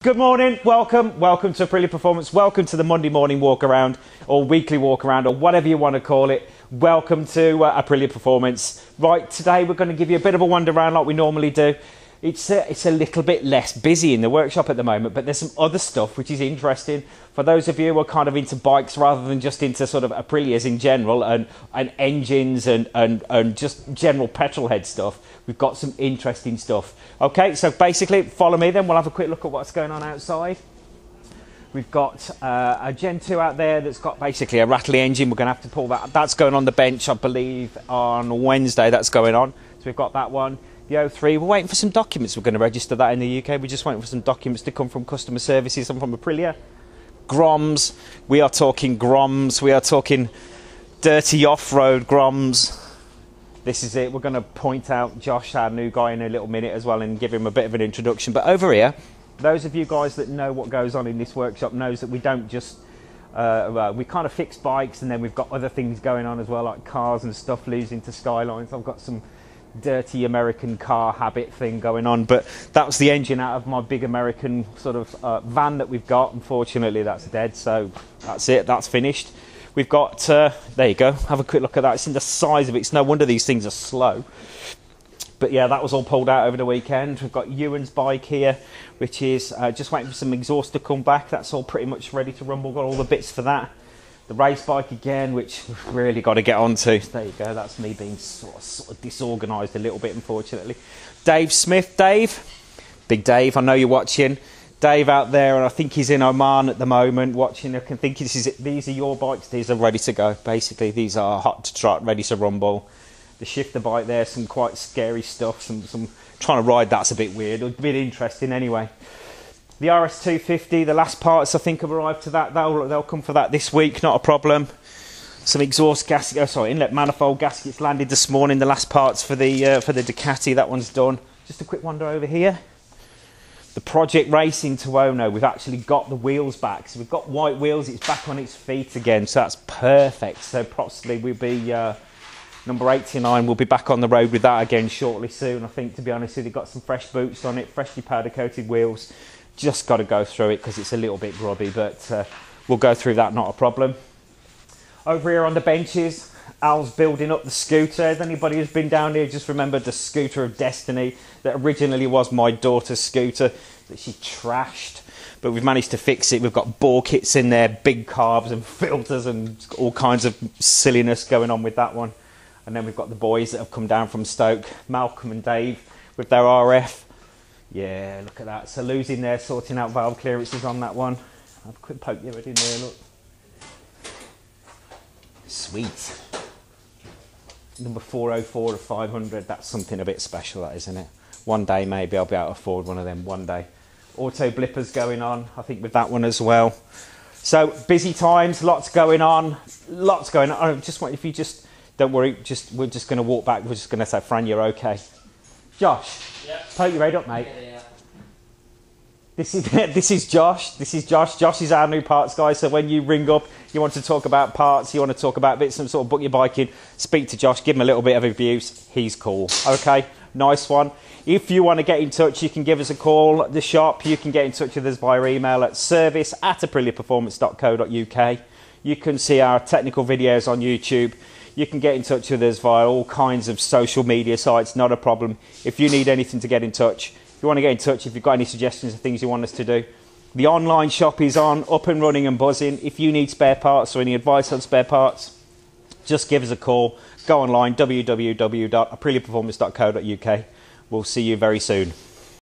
Good morning, welcome, welcome to Aprilia Performance, welcome to the Monday morning walk around or weekly walk around or whatever you want to call it. Welcome to uh, Aprilia Performance. Right, today we're going to give you a bit of a wander around like we normally do. It's a, it's a little bit less busy in the workshop at the moment, but there's some other stuff which is interesting for those of you who are kind of into bikes rather than just into sort of Aprilias in general and, and engines and, and, and just general petrol head stuff. We've got some interesting stuff. Okay, so basically, follow me then. We'll have a quick look at what's going on outside. We've got uh, a Gen 2 out there that's got basically a rattly engine. We're going to have to pull that. That's going on the bench, I believe, on Wednesday. That's going on. So we've got that one the 03. We're waiting for some documents. We're going to register that in the UK. We're just waiting for some documents to come from customer services and from Aprilia. Groms. We are talking Groms. We are talking dirty off-road Groms. This is it. We're going to point out Josh, our new guy, in a little minute as well, and give him a bit of an introduction. But over here, those of you guys that know what goes on in this workshop knows that we don't just uh, we kind of fix bikes, and then we've got other things going on as well, like cars and stuff losing to skylines. I've got some dirty American car habit thing going on. But that was the engine out of my big American sort of uh, van that we've got. Unfortunately, that's dead. So that's it. That's finished. We've got, uh, there you go. Have a quick look at that. It's in the size of it. It's no wonder these things are slow. But yeah, that was all pulled out over the weekend. We've got Ewan's bike here, which is uh, just waiting for some exhaust to come back. That's all pretty much ready to rumble. Got all the bits for that the race bike again, which we've really got to get onto. There you go. That's me being sort of, sort of disorganised a little bit, unfortunately. Dave Smith, Dave, big Dave. I know you're watching. Dave out there, and I think he's in Oman at the moment watching. I can think this is these are your bikes. These are ready to go. Basically, these are hot to trot, ready to rumble. The shifter bike there, some quite scary stuff. Some some trying to ride that's a bit weird, a bit interesting anyway. The RS250, the last parts I think have arrived to that. They'll, they'll come for that this week, not a problem. Some exhaust gasket, oh sorry, inlet manifold gaskets landed this morning. The last parts for the uh, for the Ducati, that one's done. Just a quick wander over here. The Project Racing Tuono, we've actually got the wheels back. So we've got white wheels, it's back on its feet again, so that's perfect. So possibly we'll be uh, number 89 we'll be back on the road with that again shortly soon. I think to be honest you, got some fresh boots on it, freshly powder coated wheels just got to go through it because it's a little bit grubby, but uh, we'll go through that, not a problem. Over here on the benches, Al's building up the scooter. Has anybody who's been down here just remember the scooter of destiny that originally was my daughter's scooter that she trashed? But we've managed to fix it. We've got bore kits in there, big carbs and filters and all kinds of silliness going on with that one. And then we've got the boys that have come down from Stoke, Malcolm and Dave with their RF. Yeah, look at that. So losing there, sorting out valve clearances on that one. I've a quick poke you in there, look. Sweet. Number 404 of 500, that's something a bit special, that isn't it? One day maybe I'll be able to afford one of them one day. Auto blippers going on, I think with that one as well. So busy times, lots going on, lots going on. I just want if you just don't worry, just we're just going to walk back. We're just going to say, Fran, you're okay. Josh, yep. poke your head up, mate. Yeah, yeah. This is this is Josh. This is Josh. Josh is our new parts guy. So when you ring up, you want to talk about parts, you want to talk about bits, and sort of book your bike in, speak to Josh, give him a little bit of abuse. He's cool. Okay, nice one. If you want to get in touch, you can give us a call at the shop. You can get in touch with us via email at service at apriliaperformance.co.uk. You can see our technical videos on YouTube. You can get in touch with us via all kinds of social media sites, not a problem. If you need anything to get in touch, if you want to get in touch, if you've got any suggestions of things you want us to do, the online shop is on, up and running and buzzing. If you need spare parts or any advice on spare parts, just give us a call. Go online, www.apriliaperformance.co.uk. We'll see you very soon.